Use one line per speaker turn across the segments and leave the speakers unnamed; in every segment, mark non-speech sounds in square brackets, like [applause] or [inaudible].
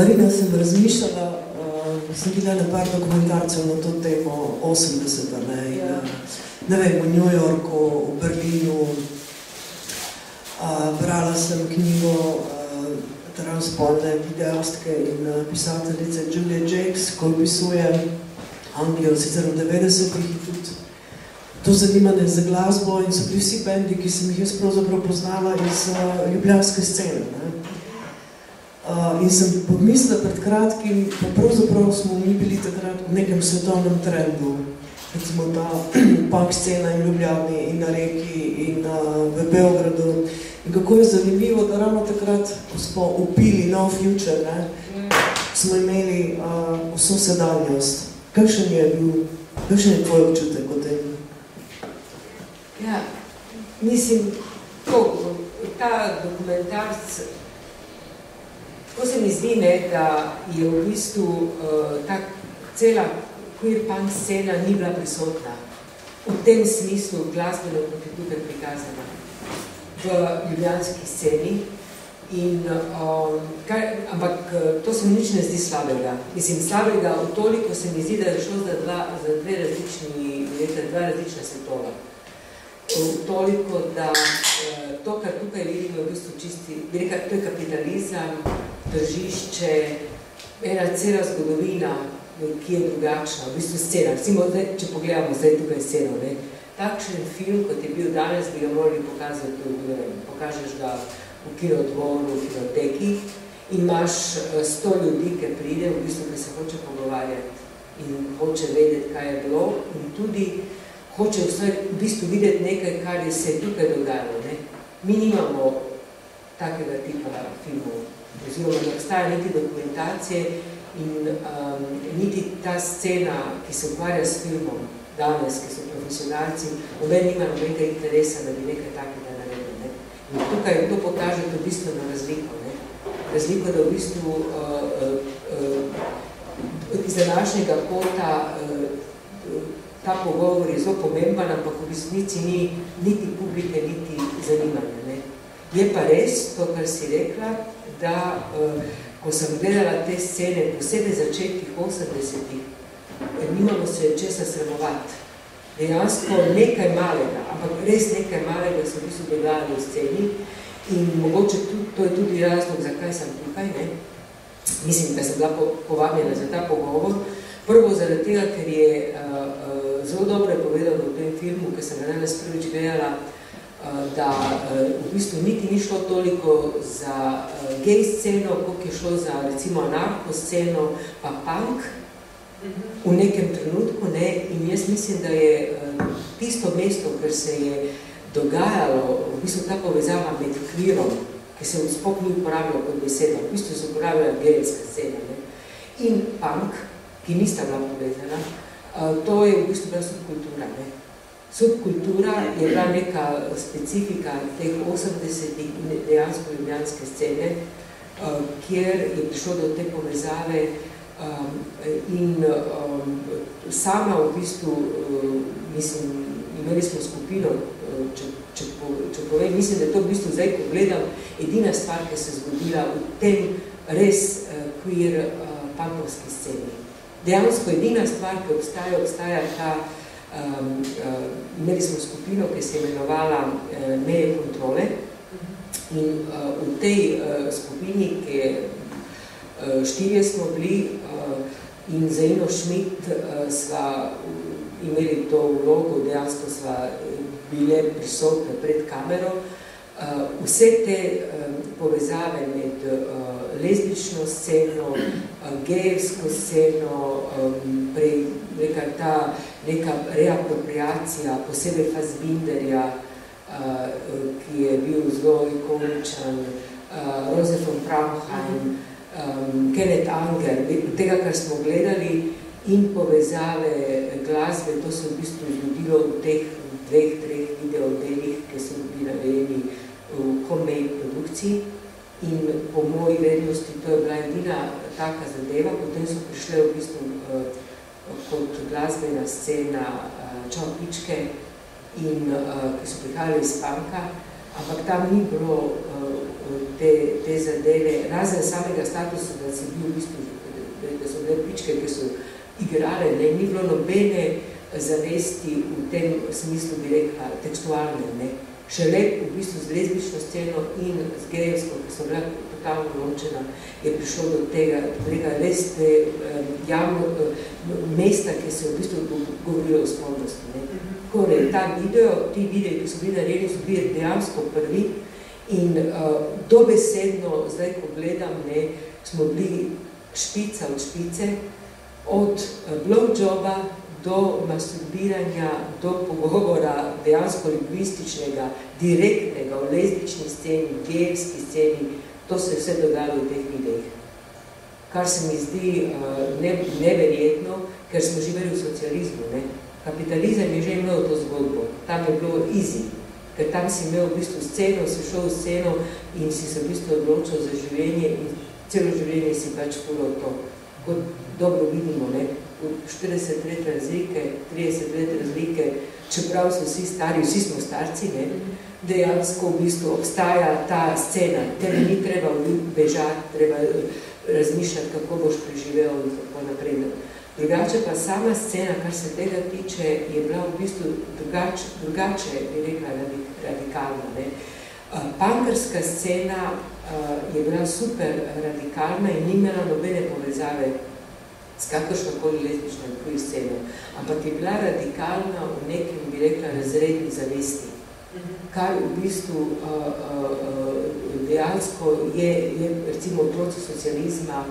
Marina sem razmišljala, uh, sem videla par dokumentarcev na to temo 80 ne, in, ja. ne vem, v New Yorku, v Berlinu. Uh, brala sem knjigo uh, transpolne videostke in uh, pisateljice Julia Jakes, ko opisuje Anglijo, sicer v 90-ih tudi to zanimanje za glasbo in so bili vsi bendi, ki sem jih jaz pravzaprav poznala iz uh, ljubljanske scene. Ne? Uh, in sem pomislila pred kratkim, pa pravzaprav smo mi bili takrat v nekem svetovnem trendu, recimo ta [clears throat] punk scena in Ljubljani in na reki in uh, v Beogradu. In kako je zanimivo, da ravno takrat, ko smo upili No Future, ne, smo imeli uh, vso sedanjost. Kakšen je bil, kakšen je tvoj občutek o tem?
Ja, mislim, to, ta dokumentarc, tako se mi zdi, ne, da je v bistvu uh, ta cela queer punk scena ni bila prisotna v tem smislu glasbeno, kot je tukaj prikazana v ljubljanski sceni. In, um, kaj, ampak eh, to se mi nič ne zdi slabega. Mislim, slabega v toliko se mi zdi, da je šlo za, dva, za dve različni, dva različna svetova toliko, da eh, to, kar tukaj vidimo, je v bistvu čisti, to je kapitalizem, držišče, ena cela zgodovina, ki je drugačna, v bistvu scena. Recimo, zdaj, če pogledamo zdaj tukaj sceno, ne, takšen film, kot je bil danes, bi ga morali pokazati, ne, pokažeš ga v kinodvoru, v kinoteki in imaš eh, sto ljudi, ki pride, v bistvu, ki se hoče pogovarjati in hoče vedeti, kaj je bilo in tudi hoče vsaj v bistvu videti nekaj, kar je se tukaj dogajalo. Ne? Mi nimamo takega tipa filmov, oziroma ne obstaja niti dokumentacije in um, niti ta scena, ki se ukvarja s filmom danes, ki so profesionalci, oben nima nobenega interesa, da bi nekaj takega naredil. Ne? In tukaj to pokaže to bistveno razliko. Ne? Razliko, da v bistvu uh, uh, uh, iz današnjega kota uh, ta pogovor je zelo pomemben, ampak v resnici ni niti publike, niti zanimanja. Je pa res to, kar si rekla, da uh, ko sem gledala te scene, posebej začetkih 80-ih, nimamo se česa sramovati. Dejansko nekaj malega, ampak res nekaj malega so v bistvu dogajali v sceni in mogoče tudi, to je tudi razlog, zakaj sem tukaj. Ne. Mislim, da sem bila povabljena za ta pogovor. Prvo zaradi tega, ker je uh, zelo dobro povedal v tem filmu, ki sem ga danes prvič gledala, eh, da eh, v bistvu niti ni šlo toliko za eh, gej sceno, koliko je šlo za recimo anarko sceno, pa punk v nekem trenutku. Ne? In jaz mislim, da je tisto mesto, ker se je dogajalo, v bistvu ta povezava med kvirom, ki se spok ni uporabljala kot beseda, v bistvu se uporabljala gejska scena ne? in punk, ki nista bila povezana, to je v bistvu bila subkultura. Ne? Subkultura je bila neka specifika teh 80-ih dejansko ljubljanske scene, kjer je prišlo do te povezave in sama v bistvu, mislim, imeli smo skupino, če, če, če povem, mislim, da je to v bistvu zdaj, ko gledam, edina stvar, ki se zgodila v tem res queer punkovski sceni. Dejansko edina stvar, ki obstaja, obstaja ta, um, uh, imeli smo skupino, ki se je imenovala uh, Meje kontrole. In uh, v tej uh, skupini, ki je uh, štirje smo bili uh, in za Ino Šmit uh, sva imeli to vlogo, dejansko sva bile prisotne pred kamero, uh, vse te uh, povezave med uh, lezbično sceno, gejevsko sceno, um, prej neka ta neka reapropriacija, posebej Fassbinderja, uh, ki je bil zelo ikoničen, uh, Rose von Praumheim, um, Kenneth Anger, tega, kar smo gledali, in povezave glasbe, to se v bistvu zgodilo v teh dveh, treh videodelih, ki so bili narejeni v homemade produkciji. In po moji vrednosti to je bila edina taka zadeva, potem so prišle v bistvu uh, kot glasbena scena čopičke, in, uh, ki so prihajali iz panka, ampak tam ni bilo uh, te, te zadeve, razen samega statusa, da si bil v bistvu, da so bile pičke, ki so igrale, ne, ni bilo nobene zavesti v tem smislu, bi rekla, tekstualne, ne. Šele v bistvu z lezbično sceno in z gejevsko, ki so bila totalno ločena, je prišlo do tega, tega res te um, javno uh, mesta, ki se v bistvu govorijo o spolnosti. Ne. Tako ne, ta video, ti videi, ki so bili narejeni, so bili dejansko prvi in uh, dobesedno, zdaj, ko gledam, ne, smo bili špica od špice, od uh, blowjoba do masturbiranja, do pogovora dejansko lingvističnega, direktnega, v lezbični sceni, gejevski sceni, to se je vse dogajalo v teh videih. Kar se mi zdi uh, ne, neverjetno, ker smo živeli v socializmu. Ne? Kapitalizem je že imel to zgodbo, tam je bilo easy, ker tam si imel v bistvu sceno, si šel v sceno in si se v bistvu odločil za življenje in celo življenje si pač puro to. Kot dobro vidimo, ne? v 40 let razlike, 30 let razlike, čeprav so vsi stari, vsi smo starci, ne? Dejansko v bistvu obstaja ta scena, tebi ni treba bežati, treba razmišljati, kako boš preživel in tako naprej. Drugače pa sama scena, kar se tega tiče, je bila v bistvu drugače, drugače bi rekla, radikalna. Ne? Punkerska scena je bila super radikalna in ni imela nobene povezave s kakršnokoli lezbično sceno, ampak je bila radikalna v nekem, bi rekla, razredni zavesti kar v bistvu uh, uh, dejansko je, je recimo otroci socializma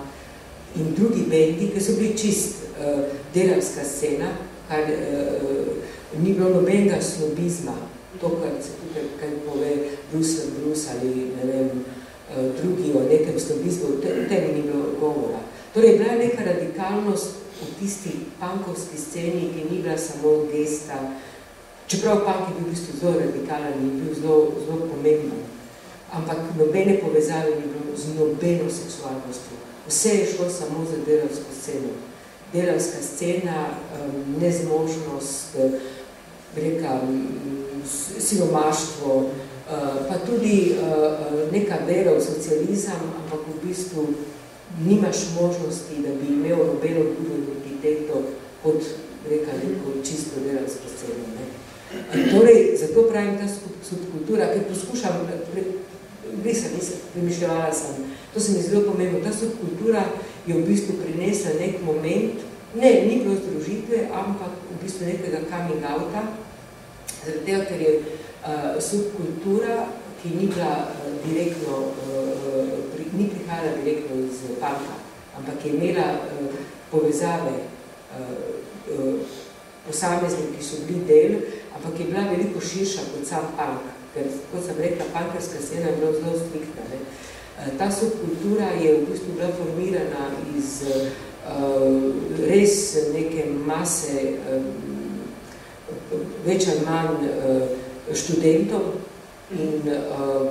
in drugi bendi, ki so bili čist uh, delavska scena, kar ni bilo nobenega snobizma, to, kar se tukaj kaj pove Bruce Bruce ali ne vem, drugi o nekem snobizmu, o tem ni bilo govora. Torej, bila neka radikalnost v tisti pankovski sceni, ki ni bila samo gesta, uh, Čeprav punk je bil v bistvu zelo radikalen in bil zelo, zelo pomemben, ampak nobene povezave ni bilo z nobeno seksualnostjo. Vse je šlo samo za delavsko sceno. Delavska scena, um, nezmožnost, reka, siromaštvo, uh, pa tudi uh, neka vera v socializem, ampak v bistvu nimaš možnosti, da bi imel nobeno drugo identiteto kot reka, neko čisto delavsko sceno. Ne? Torej, zato pravim ta subkultura, ker poskušam, nisem, nisem, premišljavala sem, to se mi zelo pomembno, ta subkultura je v bistvu prinesla nek moment, ne, ni bilo združitve, ampak v bistvu nekega coming outa, zaradi tega, ker je uh, subkultura, ki ni bila uh, direktno, uh, pri, ni prihajala direktno iz panka, ampak je imela uh, povezave uh, uh, posamezni, ki so bili del, ampak je bila veliko širša kot sam punk, ker, kot sem rekla, punkerska scena je bila zelo striktna. Ne. Eh, ta subkultura je v bistvu bila formirana iz uh, res neke mase, uh, več ali manj uh, študentov in uh,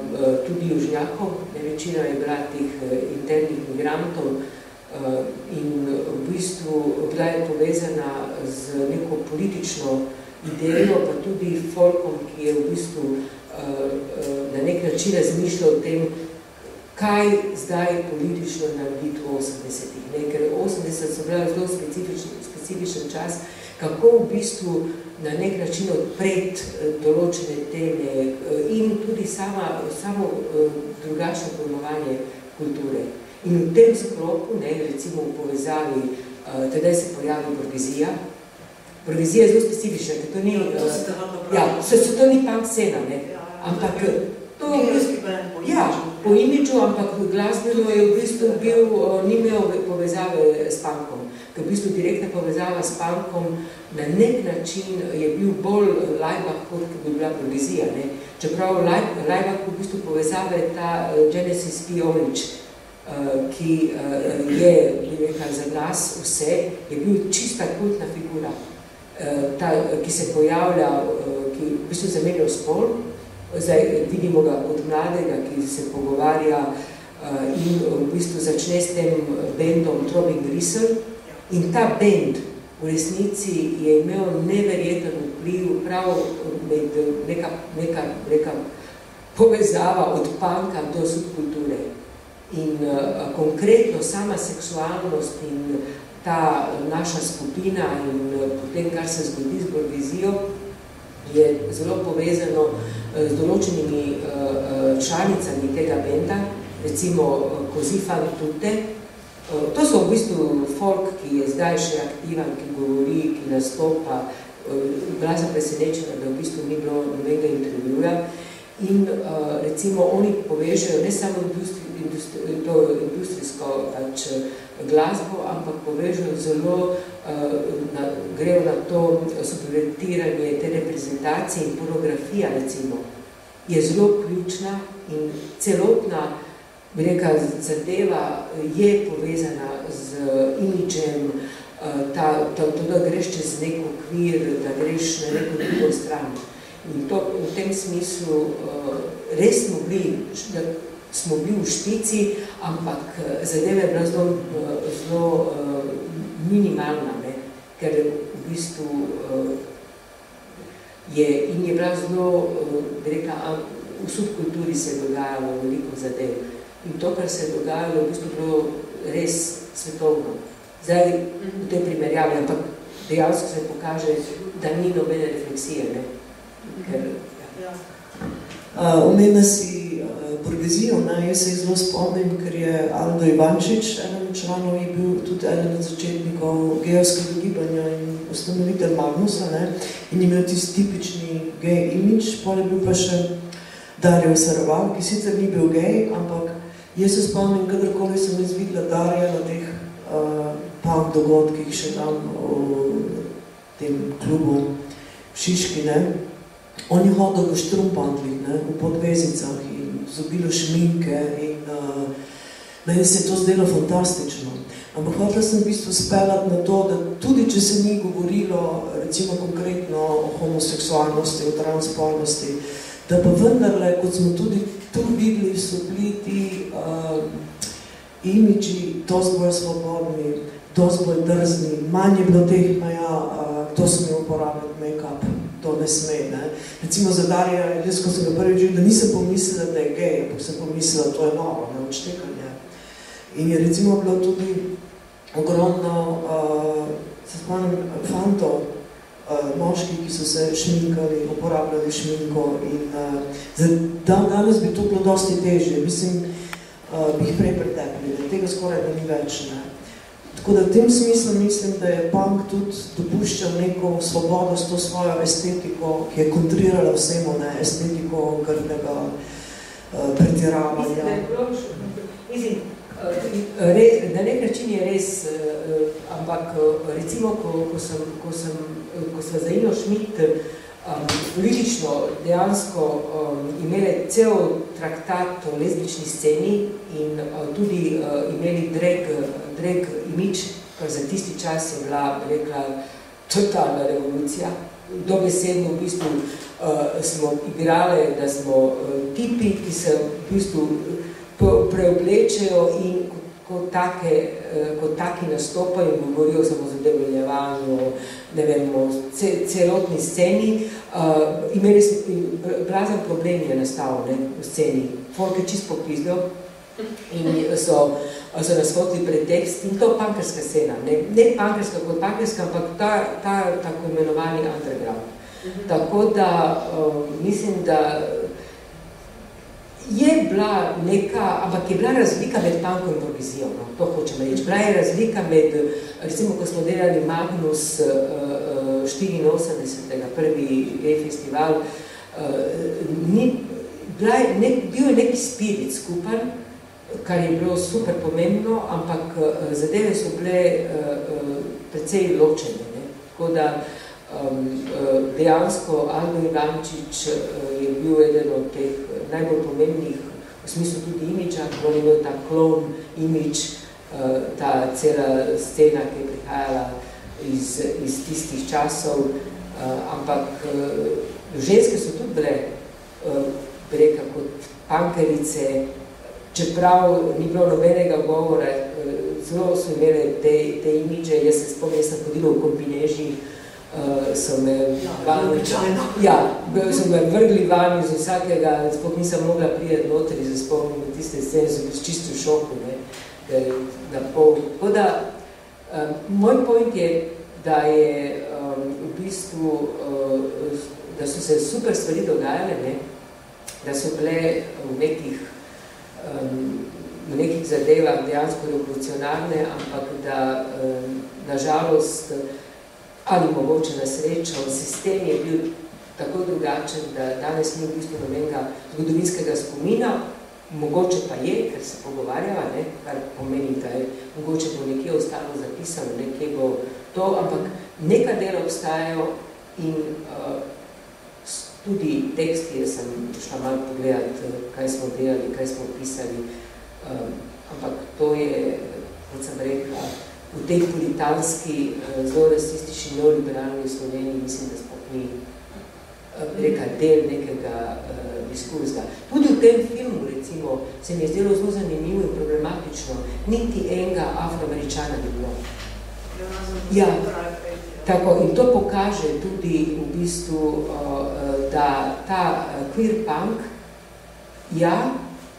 tudi južnjakov, ne večina je bila tih uh, internih migrantov, uh, in v bistvu bila je povezana z neko politično idejo, pa tudi folkom, ki je v bistvu uh, uh, na nek način razmišljal o tem, kaj zdaj politično narediti v 80-ih. Ker 80 so bila zelo specifičen, specifičen čas, kako v bistvu na nek način odpreti uh, določene teme in tudi sama, samo drugačno pojmovanje kulture. In v tem sklopu, ne, recimo v povezavi, tedaj se pojavi burgezija, Provizija je zelo specifična, ker to ni...
To se
uh, ja, se, se to ni punk scena, ne? Ja, ampak to... Ja, po imidžu, ampak glasbeno je v bistvu bil, uh, ni imel povezave s punkom. Ker v bistvu direktna povezava s punkom na nek način je bil bolj lajbah, kot bi bila provizija, ne? Čeprav lajbah v bistvu povezave ta uh, Genesis P. Orange, uh, ki je, bi rekla, za nas vse, je bil čista kultna figura. Eh, ta, ki se pojavlja, eh, ki v bistvu zamenja spol, zdaj vidimo ga od mladega, ki se pogovarja eh, in v bistvu začne s tem bendom Throbbing Gristle in ta bend v resnici je imel neverjeten vpliv prav med neka, neka, neka povezava od panka do subkulture. In uh, konkretno sama seksualnost in ta naša skupina in uh, potem, kar se zgodi z Borgezijo, je zelo povezano uh, z določenimi uh, članicami tega benda, recimo Kozifan Tute. To so v bistvu folk, ki je zdaj še aktivan, ki govori, ki nastopa, bila sem presenečena, da v bistvu ni bilo nobenega intervjuja. In recimo oni povežejo ne samo industri, industri, to industrijsko pač, glasbo, ampak povežejo zelo, uh, na, grejo na to subvertiranje te reprezentacije in pornografija recimo je zelo ključna in celotna bi reka, zadeva je povezana z imičem, uh, Eh, ta, ta, to, da greš čez nek okvir, da greš na neko drugo stran. In to, v tem smislu uh, res smo bili, da smo bili v špici, ampak eh, zadeve je bila zelo, zelo uh, minimalna, ne? ker v bistvu je in je bila zelo, uh, rekla, v subkulturi se je dogajalo veliko zadev. In to, kar se je dogajalo, v bistvu bilo res svetovno. Zdaj, v tej primerjavi, ampak dejansko se pokaže, da ni nobene refleksije. Ne? Ker,
ja. Uh, Omenila si burgezijo, ne? jaz se zelo spomnim, ker je Aldo Ivančič, eden članov je bil tudi eden od začetnikov geovskega gibanja in ustanovitelj Magnusa ne? in imel tisti tipični gej imič, pol je bil pa še Darjo Saraval, ki sicer ni bil gej, ampak jaz se spomnim, kadarkoli sem izvidela Darja na teh uh, punk dogodkih še tam v tem klubu v Šiški, ne. On je hodil v štrumpandlih, ne, v podvezicah in zobilo šminke in uh, meni se je to zdelo fantastično. Ampak hotela sem v bistvu speljati na to, da tudi če se ni govorilo recimo konkretno o homoseksualnosti, o transpolnosti, da pa vendarle, kot smo tudi tu videli, so bili ti uh, imidži dosti bolj svobodni, dosti bolj drzni, manj je bilo teh meja, uh, kdo sme uporabljati make-up, to ne sme. Ne? Recimo za Darija, jaz ko sem ga prvi živ, da nisem pomislila, da je gej, ampak sem pomislila, to je novo, ne odštekanje. In je recimo bilo tudi ogromno, uh, se spomnim, fantov, uh, moški, ki so se šminkali, uporabljali šminko in uh, dan, danes bi to bilo dosti težje. Mislim, uh, bi jih prej pretepili, da tega skoraj da ni več. Ne. Tako da v tem smislu mislim, da je punk tudi dopuščal neko svobodo s to svojo estetiko, ki je kontrirala vsemu, ne, estetiko grdnega uh, pretiravanja.
Mislim, re, na nek način je res, ampak recimo, ko, ko sem, ko sem, ko sem za Ino Schmidt um, politično dejansko um, imeli cel traktat o lezbični sceni in uh, tudi uh, imeli drag, imič, kar za tisti čas je bila, rekla, totalna revolucija. Dobesedno v bistvu uh, smo igrali, da smo tipi, ki se v bistvu preoblečejo in kot, take, kot taki nastopajo govorijo samo za devoljevanju, ne vem, ce, celotni sceni. Uh, imeli smo, blazen problem je nastal ne, v sceni. Folk je čist popizdo in so, so nas hotili pretekst in to pankerska scena. Ne, ne pankerska kot pankerska, ampak ta, ta tako imenovani underground. Uh mhm. -huh. Tako da uh, mislim, da je bila neka, ampak je bila razlika med punkom in provizijo, no, to hočem reči. Bila je razlika med, recimo, ko smo delali Magnus uh, 84. prvi gay festival, uh, ni, bila je nek, bil je neki spirit skupaj, kar je bilo super pomembno, ampak uh, zadeve so bile uh, uh, precej ločene. Ne? Tako da um, dejansko Aldo Ivančič je bil eden od teh najbolj pomembnih, v smislu tudi imiča, ko je imel ta klon, imič, eh, ta cela scena, ki je prihajala iz, iz tistih časov, eh, ampak eh, ženske so tudi bile, reka, kot pankerice, čeprav ni bilo nobenega govora, zelo so imeli te, te imiče, jaz se spomnim, jaz sem hodila v kombinežih, uh, so me vani, ja, so me vrgli vani iz vsakega, spok nisem mogla prijeti noter in spomniti tiste scene, so bili čisto v šoku, ne, na pol. Tako da, um, moj point je, da je um, v bistvu, uh, da so se super stvari dogajale, ne, da so bile v nekih, um, v nekih zadevah dejansko revolucionarne, ampak da um, nažalost ali mogoče na srečo, sistem je bil tako drugačen, da danes ni v bistvu nobenega zgodovinskega spomina, mogoče pa je, ker se pogovarjava, ne, kar pomeni, da je mogoče bo nekje ostalo zapisano, nekje bo to, ampak neka dela obstajajo in uh, tudi teksti, jaz sem šla malo pogledati, kaj smo delali, kaj smo pisali, um, ampak to je, kot sem rekla, v tej puritanski, uh, zelo rasistični, neoliberalni Sloveniji, mislim, da smo ni uh, reka del nekega uh, diskursa. Tudi v tem filmu, recimo, se mi je zdelo zelo zanimivo in problematično, niti enega afroameričana ni bilo. Ja, tako, in to pokaže tudi v bistvu, da ta queer punk, ja,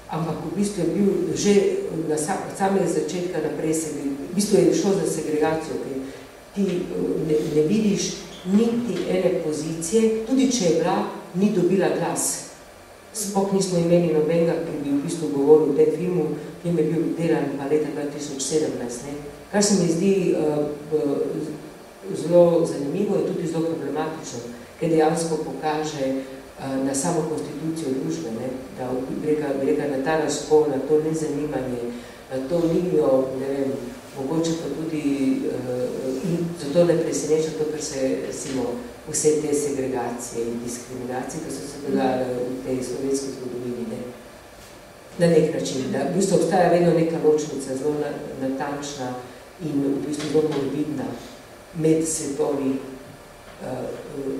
ampak v bistvu je bil že na samega začetka naprej, se, v bistvu je šlo za segregacijo, ker ti ne, ne vidiš niti ene pozicije, tudi če je bila, ni dobila glas. Spok nismo imeli nobenega, ki bi v bistvu govoril o tem filmu, ki je bil delan pa leta 2017. Ne. Kar se mi zdi uh, zelo zanimivo in tudi zelo problematično, ker dejansko pokaže uh, na samo konstitucijo družbe, ne, da reka, reka na ta razpol, na to nezanimanje, na to linijo, ne vem, mogoče pa tudi, uh, zato ne preseneča to, ker se, recimo, vse te segregacije in diskriminacije, ki so se dogajale v tej slovenski zgodovini, ne, na nek način. Da, v bistvu obstaja vedno neka ločnica, zelo natančna in v bistvu zelo morbidna med svetovi, uh,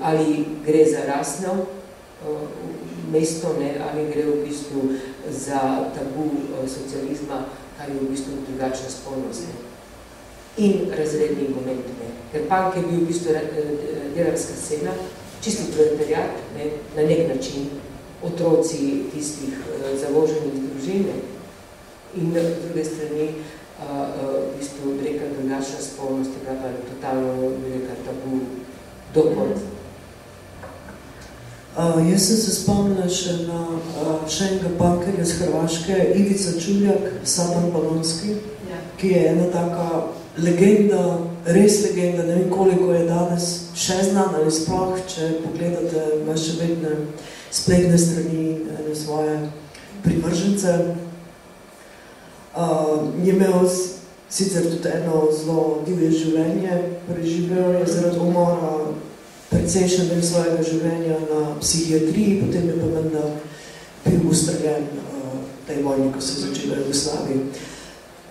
ali gre za rasno uh, mesto, ne, ali gre v bistvu za tabu uh, socializma, kar je v bistvu drugačna spolnost. Ne in razredni moment. Ne. Ker punk je bil v bistvu delavska scena, čisti proletariat, ne, na nek način, otroci tistih zavoženih družin in na druge strani v bistvu reka drugačna spolnost, tega pa totalno reka tabu do konca.
Uh, jaz sem se spomnila še na uh, še enega punkerja z Hrvaške, Ivica Čuljak, Saban Balonski, ja. ki je ena taka legenda, res legenda, ne vem koliko je danes še znan ali sploh, če pogledate vaše vedne spletne strani ene svoje privržence. Uh, je imel sicer tudi eno zelo divje življenje, preživel je zaradi umora precejšen del svojega življenja na psihiatriji, potem je pa menda bil ustreljen uh, tej vojni, ko se je začela v Jugoslaviji.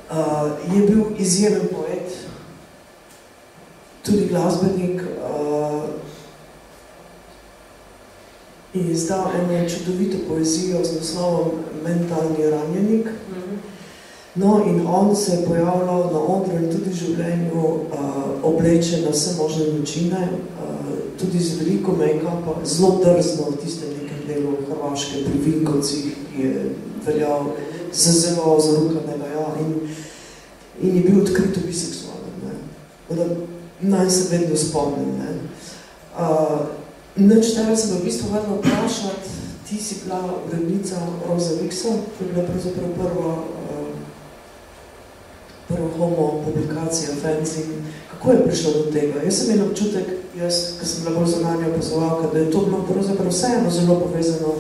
Uh, je bil izjemen poet, tudi glasbenik uh, in izdal eno čudovito poezijo z naslovom Mentalni ranjenik. No, in on se je pojavljal na odru in tudi v življenju uh, obleče na vse možne načine, uh, tudi z veliko make-upa, zelo drzno v tistem nekem delu Hrvaške pri Vinkovcih je veljal za zelo zarukanega, ja, in, in je bil odkrito biseksualen, ne. Da, naj se vedno spomnim, ne. Uh, Neč treba se v bistvu vedno vprašati, ti si bila urednica Roza Viksa, to je bila pravzaprav prva, prva homo publikacija, fanzine. Kako je prišlo do tega? Jaz sem imel občutek, jaz, ki sem bila bolj zonanja opazovalka, da je to bilo pravzaprav vseeno zelo povezano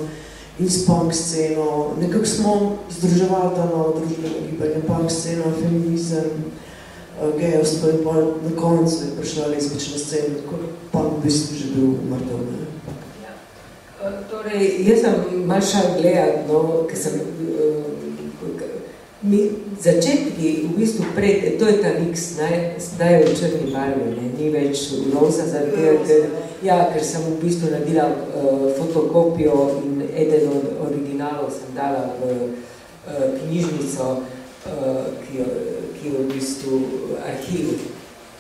in s punk sceno. Nekako smo združevali ta novo družbeno gibanje, punk sceno, feminizem, uh, gejovstvo in pa na koncu je prišla lezbična scena, tako pa v bistvu že bil mrtev.
Ja. Torej, jaz sem malo šal gledati, no, ker sem uh, mi, začetki v bistvu pred, to je ta X, zdaj je v črni barvi, ne, ni več roza, zaradi ker, ja, ker sem v bistvu naredila uh, fotokopijo in eden od originalov sem dala v uh, knjižnico, uh, ki, jo, ki je v bistvu arhiv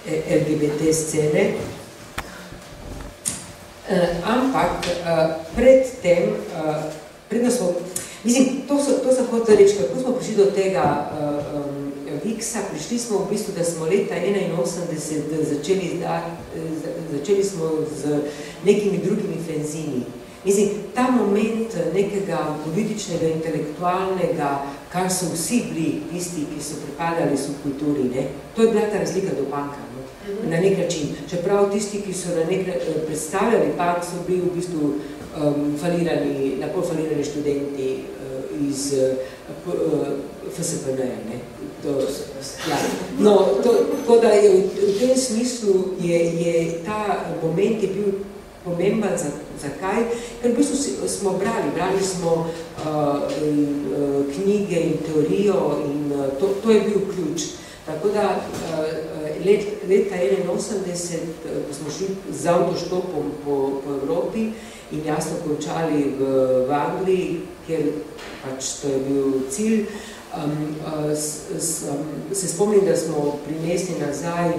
LGBT scene. ampak pred tem, predno smo, mislim, to so, to so hotel reči, kako smo prišli do tega um, Viksa, prišli smo v bistvu, da smo leta 81 začeli, da, začeli smo z nekimi drugimi fenzini. Mislim, ta moment nekega političnega, intelektualnega, kar so vsi bili tisti, ki so pripadali subkulturi, ne, to je bila ta razlika do banka, ne, na nek način. Čeprav tisti, ki so na nek predstavljali bank, so bili v bistvu um, falirani, napol falirani študenti uh, iz uh, FSPN-ja. To, ja. No, to, tako da je v, v tem smislu je, je ta moment je bil pomemben, za, zakaj? Ker v bistvu smo brali, brali smo uh, in, uh, knjige in teorijo in uh, to, to je bil ključ. Tako da uh, let, leta 81, uh, ko smo šli z avtoštopom po, po Evropi in jasno končali v, v Angliji, kjer pač to je bil cilj, um, uh, s, s, um, se spomnim, da smo prinesli nazaj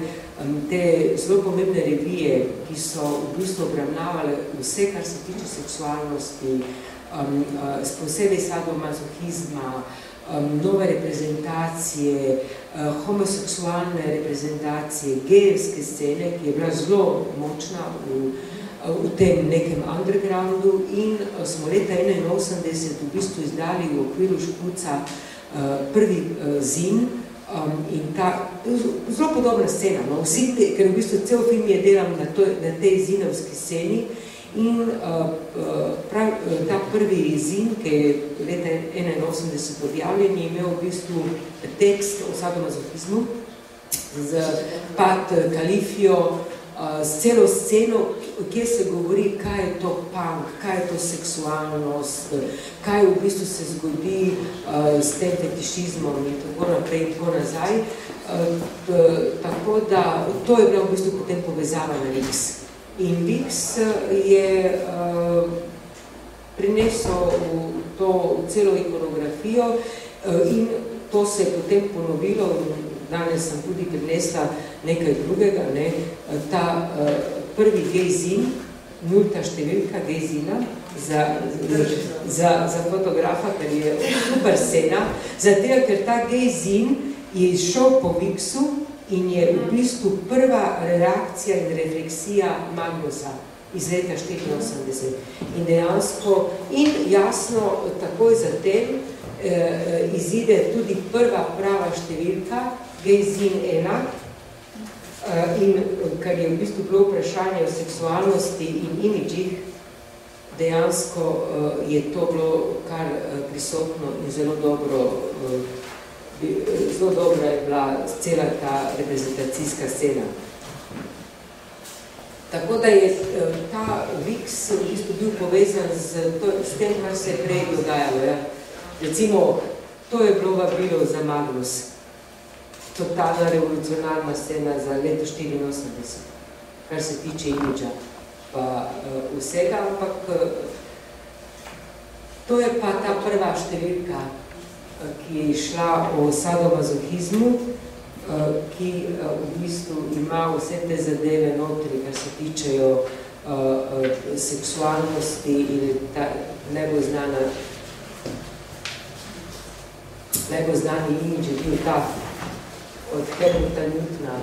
te zelo pomembne revije, ki so v bistvu obravnavale vse, kar se tiče seksualnosti, um, uh, posebej sadomazohizma, um, nove reprezentacije, uh, homoseksualne reprezentacije, gejevske scene, ki je bila zelo močna v, v tem nekem undergroundu in smo leta 81 v bistvu izdali v okviru Špuca uh, prvi uh, zin, Um, in ta, zelo podobna scena, no? Vsi te, ker v bistvu cel film je delam na, to, na tej zinovski sceni in prav, ta prvi zin, ki je leta 81 objavljen, je imel v bistvu tekst o sadomazohizmu z Pat Kalifijo, s celo sceno, kjer se govori, kaj je to punk, kaj je to seksualnost, kaj v bistvu se zgodi uh, s tem fetišizmom in tako naprej in tako nazaj. Uh, tako da, to je bila v bistvu potem povezava na Vix. In Vix je uh, prinesel v to celo ikonografijo uh, in to se je potem ponovilo, danes sem tudi prinesla nekaj drugega, ne, ta uh, prvi gejzin, nulta številka gejzina za, za, za fotografa, ker je super scena, zato ker ta gejzin je šel po Viksu in je v bistvu prva reakcija in refleksija Magnusa iz leta 84. In dejansko, in jasno, takoj zatem eh, izide tudi prva prava številka, Gejzin 1, Eh, in kar je v bistvu bilo vprašanje o seksualnosti in imidžih, dejansko eh, je to bilo kar eh, prisotno in zelo dobro, zelo dobra je bila cela ta reprezentacijska scena. Tako da je ta Vix v bistvu bil povezan z, to, s tem, kar se je prej dogajalo. Ja. Recimo, to je bilo vabilo za Magnus, totalna revolucionarna scena za leto 84, kar se tiče imidža pa uh, vsega, ampak uh, to je pa ta prva številka, uh, ki je išla o sadomazohizmu, ki v bistvu ima vse te zadeve notri, kar se tičejo seksualnosti in ta najbolj znana najbolj znani imidž je bil ta od Hamilta Newtona.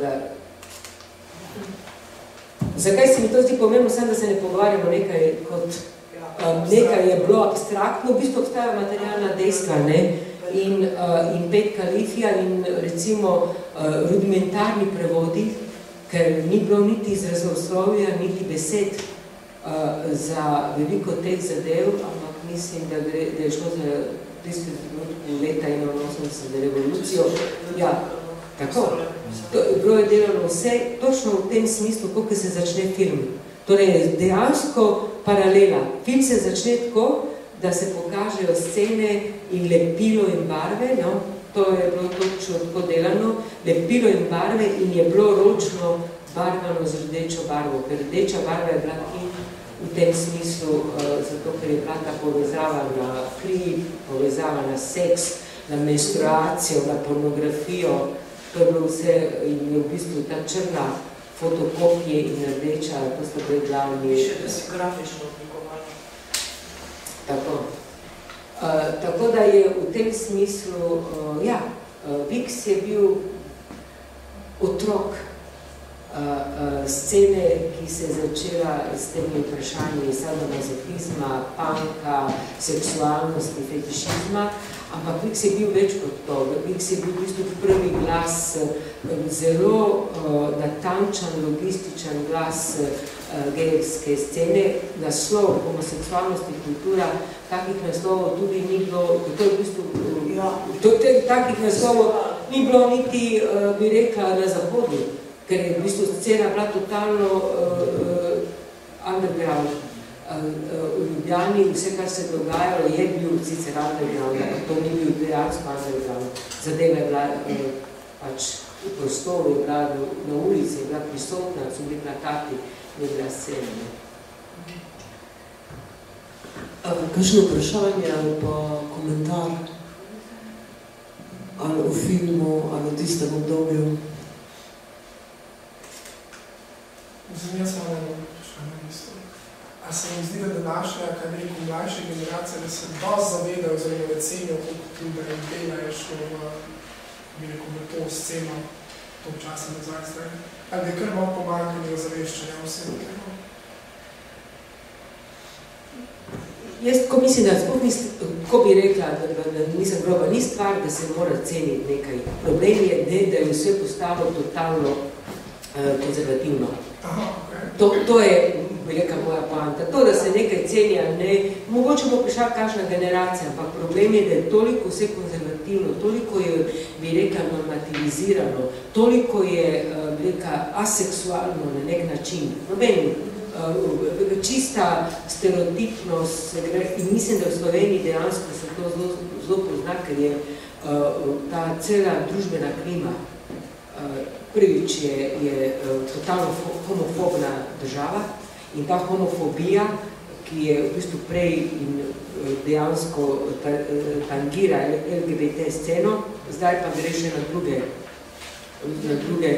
Da, zakaj se mi to zdi pomembno, sem, da se ne pogovarjamo nekaj kot um, nekaj je bilo abstraktno, v bistvu obstajajo materialna dejstva, ne? In, uh, in pet kalifija in recimo uh, rudimentarni prevodi, ker ni bilo niti izrazoslovja, niti besed uh, za veliko teh zadev, ampak mislim, da, gre, da je šlo za tisti trenutku leta 81 revolucijo. Ja, tako. To, bilo je delalo vse točno v tem smislu, kako se začne film. Torej, dejansko paralela. Film se začne tako, da se pokažejo scene in lepilo in barve, no? to je bilo točno tako delano, lepilo in barve in je bilo ročno barvano z rdečo barvo, ker rdeča barva je bila v tem smislu, uh, zato ker je bila ta povezava na kri, povezava na seks, na menstruacijo, na pornografijo to je bilo vse in je v bistvu ta črna fotokopije in rdeča, to sta bili glavni.
Še da si grafično oblikovali.
Tako. Uh, tako da je v tem smislu, uh, ja, uh, Vix je bil otrok scene, ki se je začela s temi vprašanji sadomazofizma, panka, seksualnosti, fetišizma, ampak Vix je bil več kot to. Vix je bil v bistvu prvi glas, zelo natančen, logističen glas gejevske scene, naslov homoseksualnosti kultura, takih naslovov tudi ni bilo, to je v bistvu, ja. to, te, takih naslovov ni bilo niti, bi rekla, na zahodu ker je v bistvu scena bila totalno uh, underground. Uh, uh, v Ljubljani vse, kar se je dogajalo, je bil sicer underground, ampak to ni bil dejansko underground. Zadeva je bila uh, pač v prostoru, je bila na ulici, je bila prisotna, so bili plakati, je bila scena. Ne?
Kakšno vprašanje ali pa komentar ali o filmu ali o tistem obdobju?
Zdaj, jaz imam eno vprašanje isto. A se mi zdi, da današnja, kaj rekel, mlajša generacija, da se dosti zavedajo, oziroma da cenijo, koliko truda in dela je šlo v, bi rekel, v to sceno, to časa nazaj zdaj. Ali da je kar malo pomankanje zaveščanja vsem tega?
Jaz, ko mislim, da sploh nis, ko bi rekla, da, da, da nisem groba, ni stvar, da se mora ceniti nekaj. Problem je, ne, da je vse postalo totalno uh, konzervativno. To, to je, rekel, moja poanta. To, da se nekaj ceni ali ne, mogoče bo prišla kakšna generacija, ampak problem je, da je toliko vse konzervativno, toliko je, bi rekel, normativizirano, toliko je, bi rekel, aseksualno na nek način. No, vem, čista stereotipnost se gre, in mislim, da v Sloveniji dejansko se to zelo, zelo pozna, ker je ta cela družbena klima prvič je, je eh, totalno homofobna država in ta homofobija, ki je v bistvu prej in eh, dejansko eh, tangira LGBT sceno, zdaj pa gre še na druge, na druge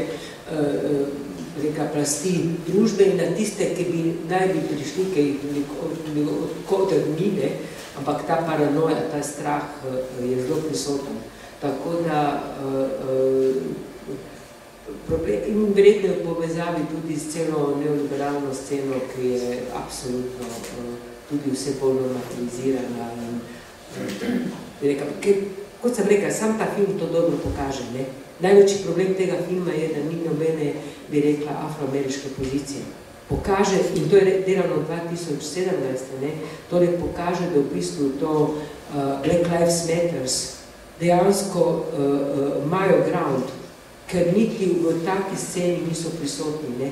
reka, plasti družbe in na tiste, ki bi naj bi prišli, ki jih od odmine, ampak ta paranoja, ta strah je zelo prisoten. Tako da problem in verjetno v povezavi tudi s celo neoliberalno sceno, ki je absolutno uh, tudi vse bolj normalizirana. In, uh, reka, ker, kot sem rekel, sam ta film to dobro pokaže. Ne? Največji problem tega filma je, da ni nobene, bi rekla, afroameriške pozicije. Pokaže, in to je delano 2017, ne? torej pokaže, da v bistvu to uh, Black Lives Matters dejansko imajo uh, uh, ground, ker niti v taki sceni niso prisotni ne?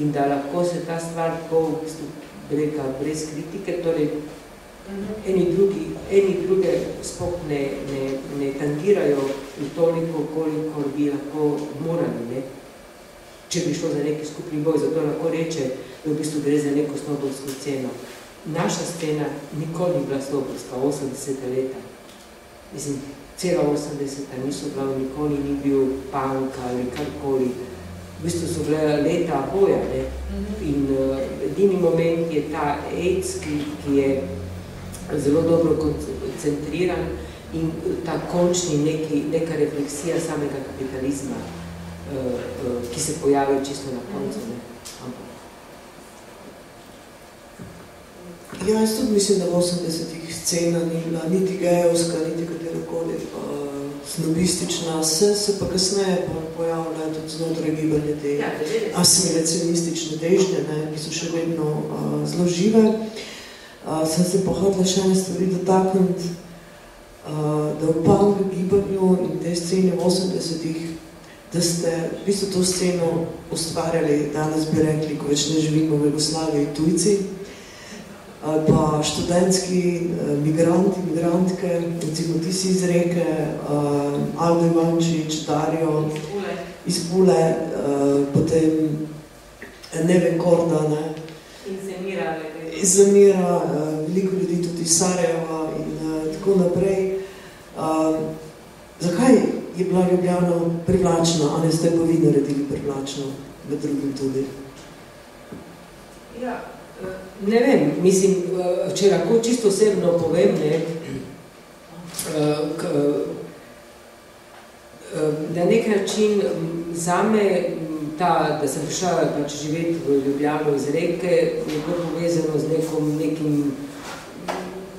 in da lahko se ta stvar po v bistvu breka brez kritike, torej mhm. eni, drugi, eni druge spok ne, ne, ne tangirajo in toliko, koliko bi lahko morali, ne? če bi šlo za neki skupni boj, zato lahko reče, da v bistvu gre za neko snobovsko sceno. Naša scena nikoli ni bila snobovska, 80 leta. Mislim, cela 80-ta niso bila, nikoli ni bil punk ali karkoli. V bistvu so bile leta boja. Ne? Mhm. In uh, edini moment je ta AIDS, ki, ki je zelo dobro koncentriran in ta končni neki, neka refleksija samega kapitalizma, uh, uh, ki se pojavi čisto na koncu. Ne?
Ja, jaz tudi mislim, da v 80-ih scena ni bila niti gejovska, niti katerokoli uh, snobistična, se, se pa kasneje pojavljajo tudi znotraj gibanje te ja, asimilacionistične težnje, ne, ki so še vedno uh, zelo žive. Uh, sem se pohotila še ene stvari dotakniti, uh, da v punk gibanju in te scene v 80-ih, da ste v bistvu to sceno ustvarjali, danes bi rekli, ko več ne živimo v Jugoslaviji, tujci, ali pa študentski uh, migranti, migrantke, recimo ti si iz reke, uh, Aldo Ivančič, Dario iz Pule, uh, potem Neven Korda, ne?
In Zemira.
Zemira, uh, veliko ljudi tudi iz Sarajeva in tako naprej. Zakaj je bila Ljubljana privlačna, a ne ste pa vi naredili privlačno, med drugim tudi?
Ja, ne vem, mislim, če lahko čisto osebno povem, ne, k, na nek način zame ta, da sem prišla pač živeti v Ljubljano iz reke, je bilo povezano z nekom, nekim,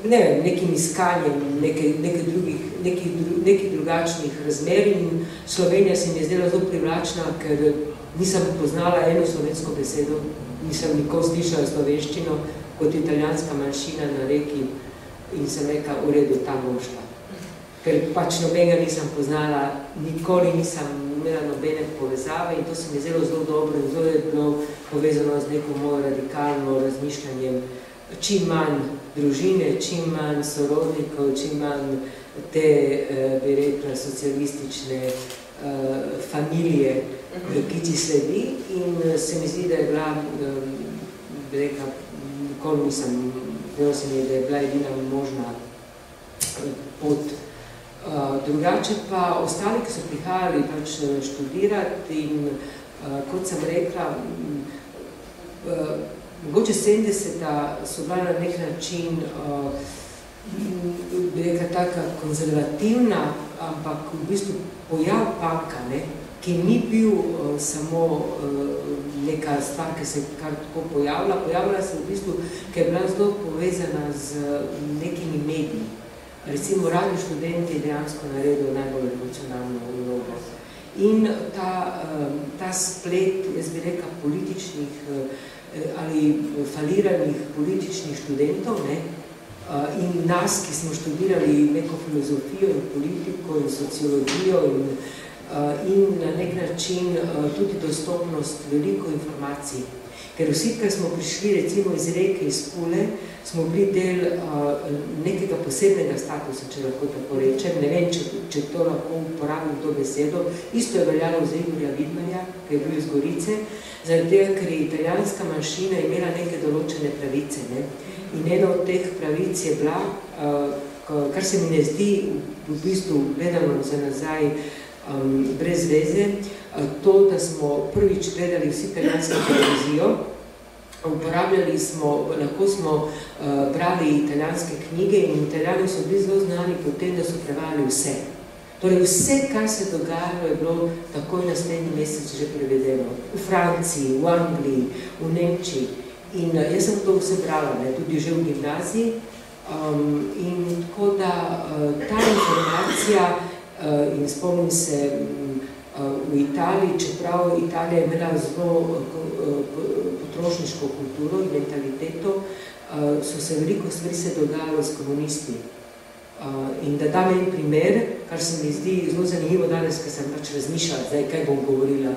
ne vem, nekim iskanjem nekaj, nekaj drugih, nekih, nekih drugačnih razmer in Slovenija se mi je zdela zelo privlačna, ker nisem poznala eno slovensko besedo, nisem nikoli slišala slovenščino kot italijanska manjšina na reki in sem rekla, v redu, tam bom šla. Ker pač nobenega nisem poznala, nikoli nisem imela nobene povezave in to se mi je zelo, zelo dobro in zelo je bilo povezano z neko mojo radikalno razmišljanjem. Čim manj družine, čim manj sorodnikov, čim manj te, eh, bi rekla, socialistične familije, mhm. ki ti sledi in eh, se mi zdi, da je bila, bi rekla, nikoli nisem, se mi je, da je bila edina možna pot Eh, drugače pa ostali, ki so prihajali pač eh, študirati in kot sem rekla, mogoče 70-ta so bila na nek način bi rekla taka konzervativna, ampak v bistvu pojav panka, ne, ki ni bil uh, samo uh, neka stvar, ki se kar tako pojavila, pojavila se v bistvu, ki je bila zelo povezana z nekimi mediji recimo radio študent je dejansko naredil najbolj emocionalno vlogo. In ta, ta splet, jaz bi rekel, političnih eh, ali faliranih političnih študentov ne, eh, in nas, ki smo študirali neko filozofijo in politiko in sociologijo in, eh, in na nek način tudi dostopnost veliko informacij. Ker vsi, ki smo prišli recimo iz reke, iz Pule, smo bili del uh, nekega posebnega statusa, če lahko tako rečem. Ne vem, če, če to lahko uporabim to besedo. Isto je veljalo za Igorja Vidmanja, ki je bil iz Gorice, zaradi tega, ker je italijanska manjšina imela neke določene pravice. Ne? In ena od teh pravic je bila, uh, kar se mi ne zdi v bistvu gledano za nazaj brez veze, uh, to, da smo prvič gledali vsi italijansko televizijo, uporabljali smo, lahko smo uh, brali italijanske knjige in italijani so bili zelo znani po tem, da so prevali vse. Torej vse, kar se dogajalo, je bilo takoj naslednji mesec že prevedeno. V Franciji, v Angliji, v Nemčiji. In uh, jaz sem to vse brala, ne, tudi že v gimnaziji. Um, in tako da uh, ta informacija, uh, in spomnim se uh, v Italiji, čeprav Italija je imela zelo uh, potrošniško kulturo in mentaliteto, uh, so se veliko stvari se dogajalo s komunisti. Uh, in da dam en primer, kar se mi zdi zelo zanimivo danes, ker sem pač razmišljala, zdaj, kaj bom govorila.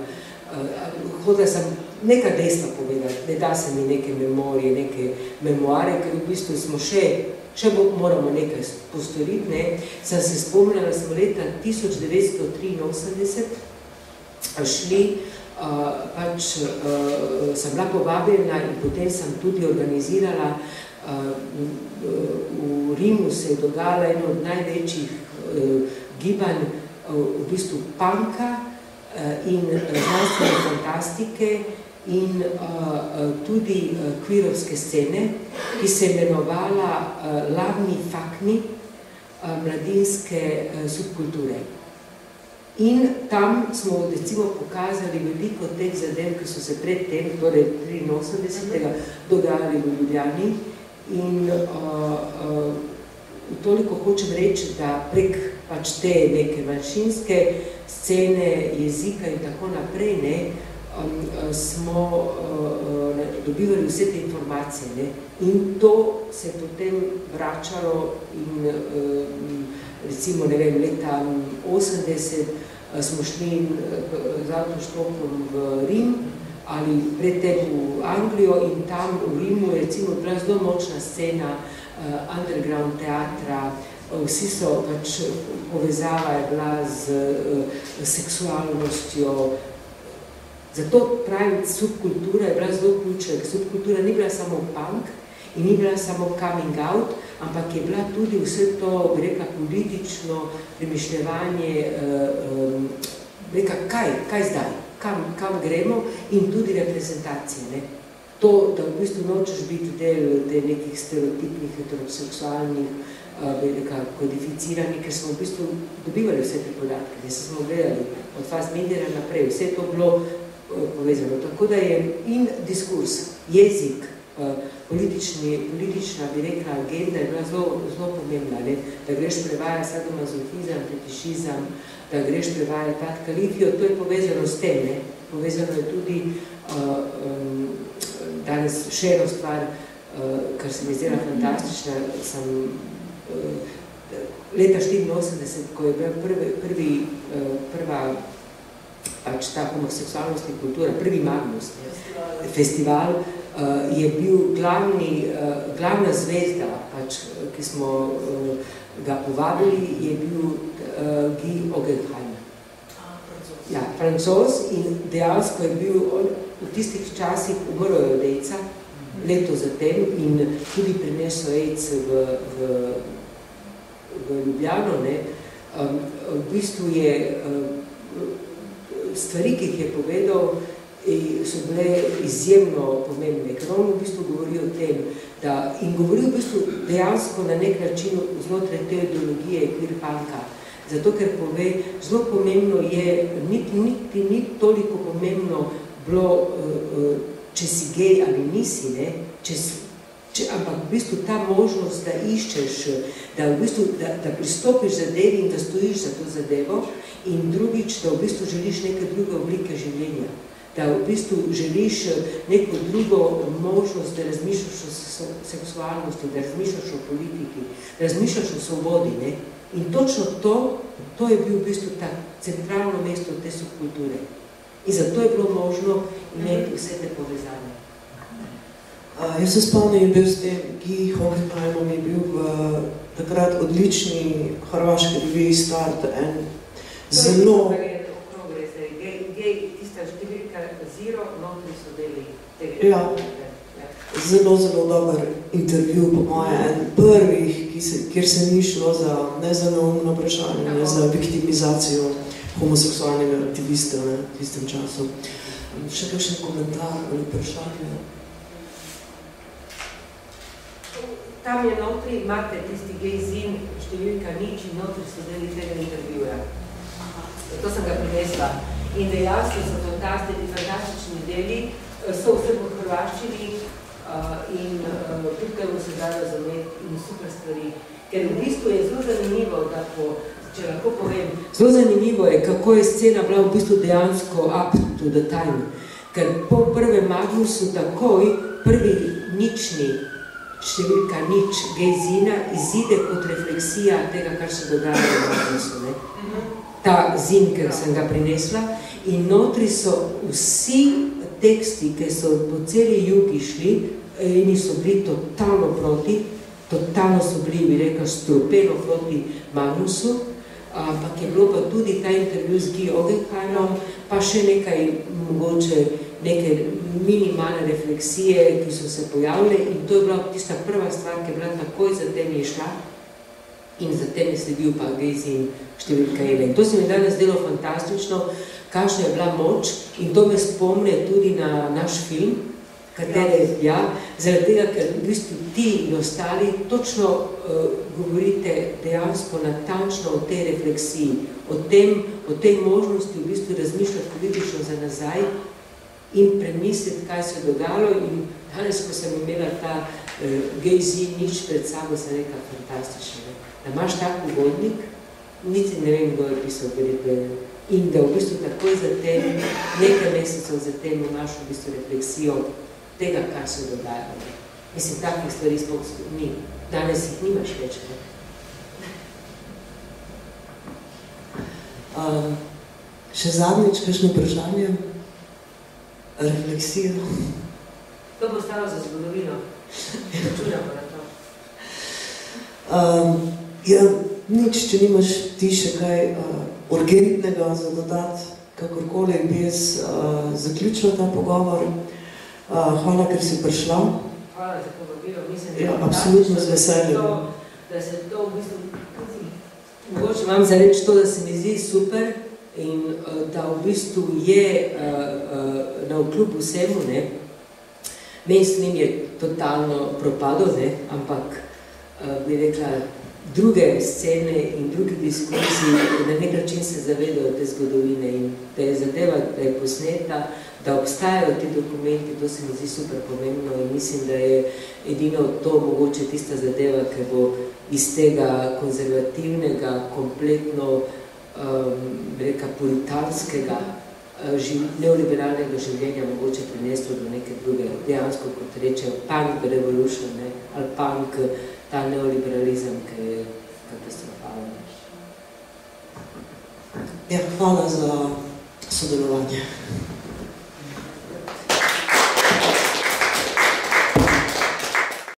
Uh, hodila sem neka dejstva povedati, ne da se mi neke memorije, neke memoare, ker v bistvu smo še, še moramo nekaj postoriti, ne. Sem se spomnila, smo leta 1983 šli pač uh, sem bila povabljena in potem sem tudi organizirala uh, v Rimu se je dogajala eno od največjih uh, gibanj uh, v bistvu panka uh, in znanstvene fantastike in uh, tudi uh, kvirovske scene, ki se je imenovala uh, Lavni fakni uh, mladinske uh, subkulture. In tam smo recimo pokazali veliko teh zadev, ki so se pred tem, torej 83. dogajali v Ljubljani. In uh, uh, toliko hočem reči, da prek pač te neke manjšinske scene, jezika in tako naprej, ne, um, smo uh, dobivali vse te informacije. Ne. In to se je potem vračalo in uh, recimo, ne vem, leta 80 Eh, smo šli eh, z avtoštopom v Rim ali predtem v Anglijo in tam v Rimu je recimo bila zelo močna scena uh, underground teatra, vsi so pač povezava je bila z uh, seksualnostjo. Zato pravim, subkultura je bila zelo ključna, subkultura ni bila samo punk in ni bila samo coming out, ampak je bila tudi vse to, bi rekla, politično premišljevanje, um, reka, kaj, kaj zdaj, kam, kam gremo in tudi reprezentacije. Ne? To, da v bistvu nočeš biti del te nekih stereotipnih heteroseksualnih velika kodificirani, ker smo v bistvu dobivali vse te podatke, da smo gledali od faz medija naprej, vse to bilo povezano. Tako da je in diskurs, jezik, politični, politična, bi rekla, agenda je bila zelo, zelo pomembna, ne? da greš prevaja sadomazohizem, fetišizem, da greš prevaja pat kalifijo, to je povezano s tem, ne? povezano je tudi uh, um, danes še eno stvar, uh, kar se mi zdela fantastična, sem uh, leta 84, ko je bil prvi, prvi, uh, prva pač ta homoseksualnost in kultura, prvi Magnus festival, uh, je bil glavni, uh, glavna zvezda, pač, ki smo uh, ga povabili, je bil uh, Guy Ogenheim. Ja, francoz in dejansko je bil on v tistih časih umrl AIDS-a, leto zatem in tudi prinesel AIDS v, v, v Ljubljano. Ne. Um, v bistvu je um, stvari, ki jih je povedal, so bile izjemno pomembne, ker on v bistvu govori o tem, da, in govori v bistvu dejansko na nek način znotraj te ideologije queer-punka, zato ker pove, zelo pomembno je, niti, niti ni toliko pomembno bilo, če si gej ali nisi, ne, če si, Če, ampak v bistvu ta možnost, da iščeš, da, v bistvu, da, da pristopiš zadevi in da stojiš za to zadevo in drugič, da v bistvu želiš neke druge oblike življenja, da v bistvu želiš neko drugo možnost, da razmišljaš o seksualnosti, da razmišljaš o politiki, da razmišljaš o svobodi. Ne? In točno to, to je bil v bistvu ta centralno mesto te subkulture. In zato je bilo možno imeti vse te povezane.
Uh, jaz se spomnim, bil s tem Guy Hockenheimom, je bil v takrat odlični hrvaški reviji Start en zelo... Ja, zelo, zelo dober intervju, po moje, en prvih, ki se, kjer se ni šlo za, ne za neumno vprašanje, ne za viktimizacijo homoseksualnega aktivista ne, v tistem času. Še kakšen komentar ali vprašanje?
Tam je notri, imate tisti gejzin, številka nič in notri so deli tega intervjuja. To sem ga prinesla. In dejansko so fantastični, fantastični deli, so vse v hrvaščini in tukaj bo se da razumeti in super stvari. Ker v bistvu je zelo zanimivo, da po, če lahko povem, zelo zanimivo je, kako je scena bila v bistvu dejansko up to the time. Ker po prvem Magnusu takoj prvi nični številka nič gejzina izide kot refleksija tega, kar se dogaja v Magnusu. Ne? Ta zin, ker sem ga prinesla. In notri so vsi teksti, ki so po celi jugi šli, in so bili totalno proti, totalno so bili, bi rekel, stropeno proti Magnusu, ampak je bilo pa tudi ta intervju z Guy Ogenheimom, pa še nekaj mogoče neke minimalne refleksije, ki so se pojavile in to je bila tista prva stvar, ki je bila takoj za tem je šla in za tem je sledil pa Gezi številka Ele. In to se mi danes delo fantastično, kakšna je bila moč in to me spomne tudi na naš film, katere, ja, ja zaradi tega, ker v bistvu ti in ostali točno uh, govorite dejansko natančno o tej refleksiji, o, tem, o tej možnosti v bistvu razmišljati politično za nazaj in premisliti, kaj se je dogajalo in danes, ko sem imela ta uh, gejzi nič pred sabo, sem rekla fantastično. Da imaš tak uvodnik, niti ne vem, kdo je pisal Geripe, in da v bistvu takoj za tem, nekaj mesecev za tem imaš v bistvu refleksijo tega, kar se. Ne? Mislim, takih stvari smo ni. Danes jih nimaš več.
Um, še zadnjič, kakšno vprašanje? Refleksijo.
To bo stalo za zgodovino. Računamo na to.
Um, ja, nič, če nimaš ti še kaj uh, urgentnega za dodati, kakorkoli bi jaz uh, zaključila ta pogovor. Uh, hvala, ker si prišla.
hvala za povabilo. Mislim,
ja, absolutno z veseljem.
Da se to v bistvu, mogoče vam za reči to, da se mi zdi super in uh, da v bistvu je uh, uh, na vkljub vsemu, ne, mainstream je totalno propadel, ne, ampak uh, bi rekla, druge scene in drugi diskusiji na nek način se zavedajo te zgodovine in da je zadeva, da je posneta, da obstajajo ti dokumenti, to se mi zdi super pomembno in mislim, da je edino to mogoče tista zadeva, ki bo iz tega konzervativnega, kompletno um, reka, puritanskega uh, živ, neoliberalnega življenja mogoče prineslo do neke druge, dejansko, kot rečejo, punk revolution, ne, ali punk ta neoliberalizem, ki je katastrofalen.
Ja, hvala za sodelovanje.